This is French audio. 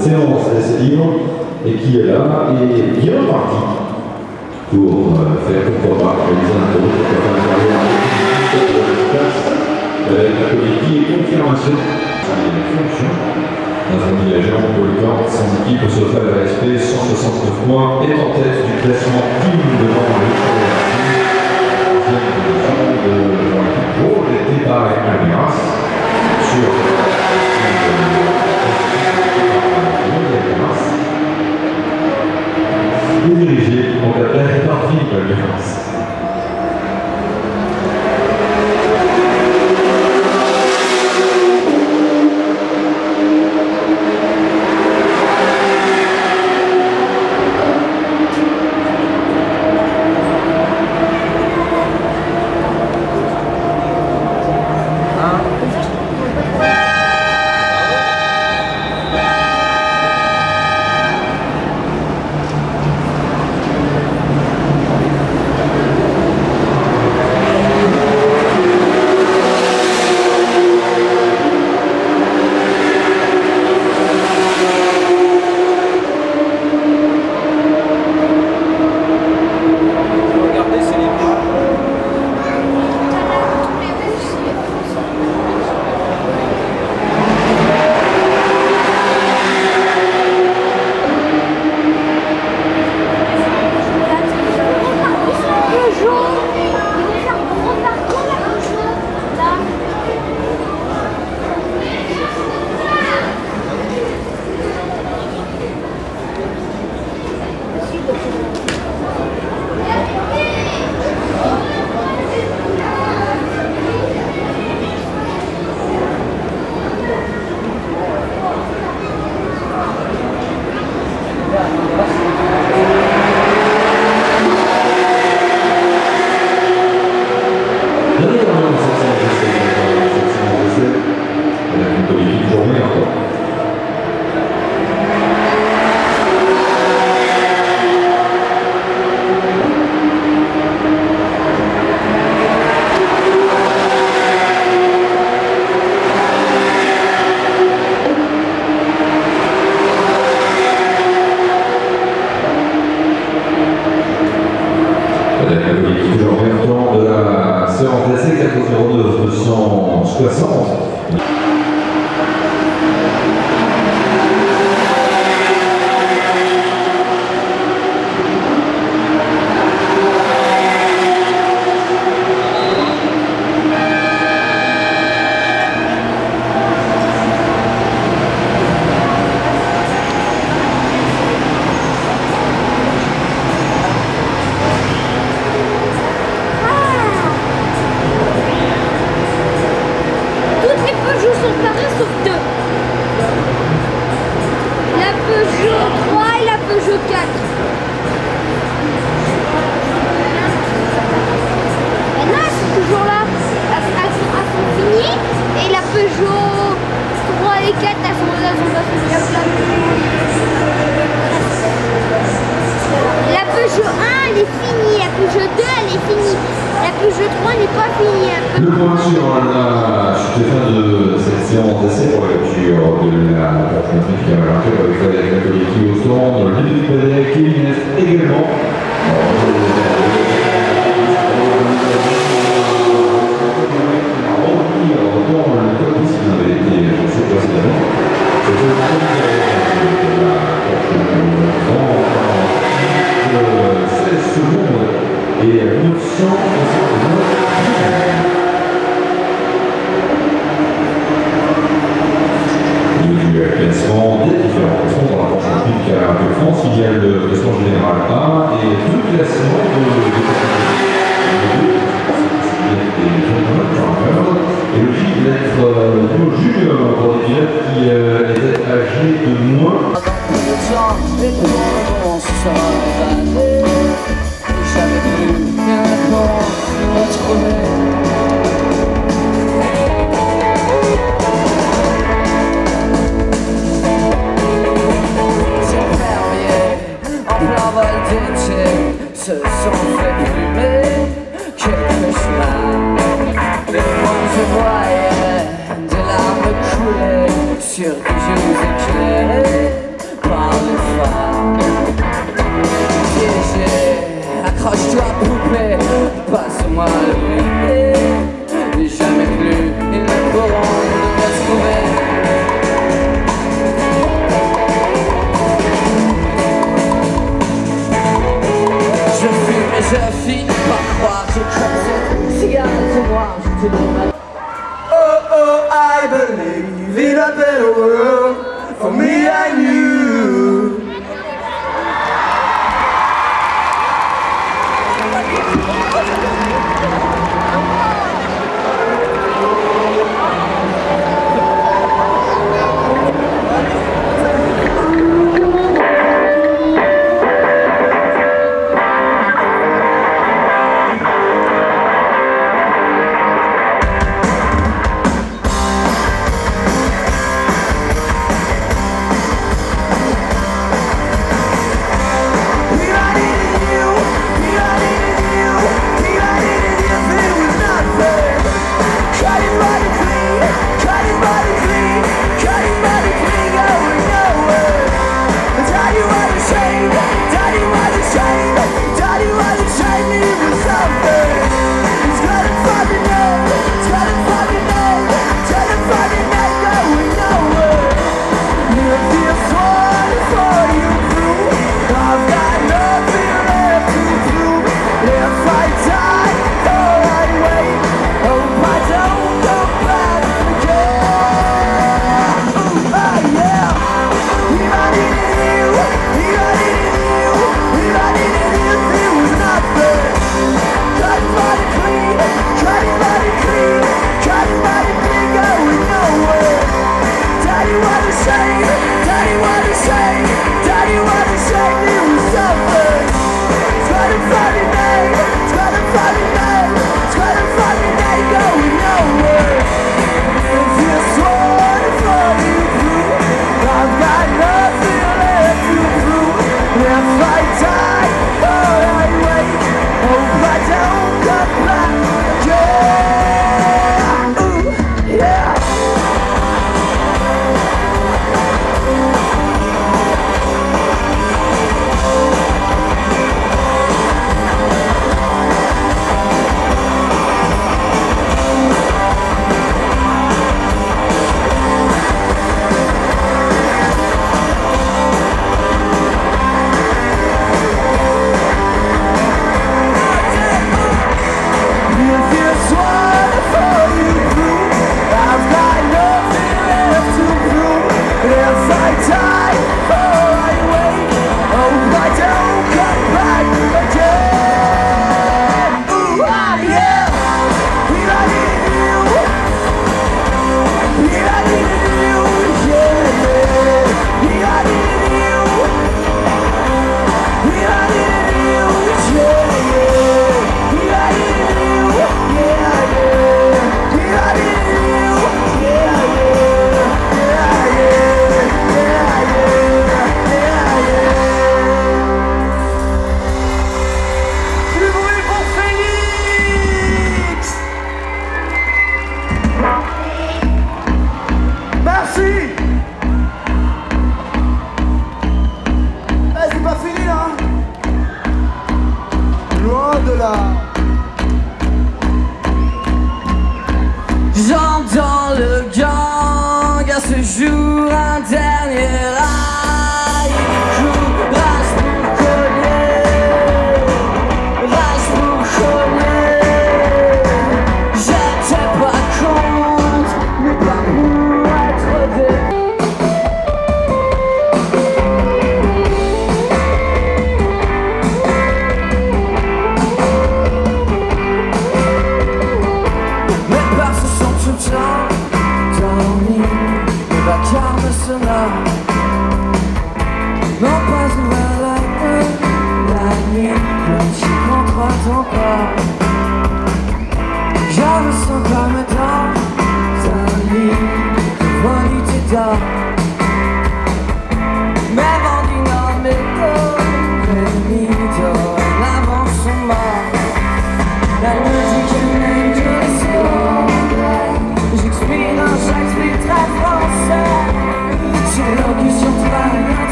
séance laisse libre et qui est là et bien parti pour euh, faire pourquoi pas réaliser un tour pour faire un carrière euh, avec la comédie et confirmation. Ça a d'un familier agent pour le corps, son équipe au sofa de la SP, 169 points et en tête du classement. sur de la pratique qui a marché avec Frédéric Lacolicki au centre, Lili Frédéric Kines également. Et 900 better, maybe a better world.